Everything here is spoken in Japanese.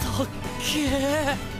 たっけ？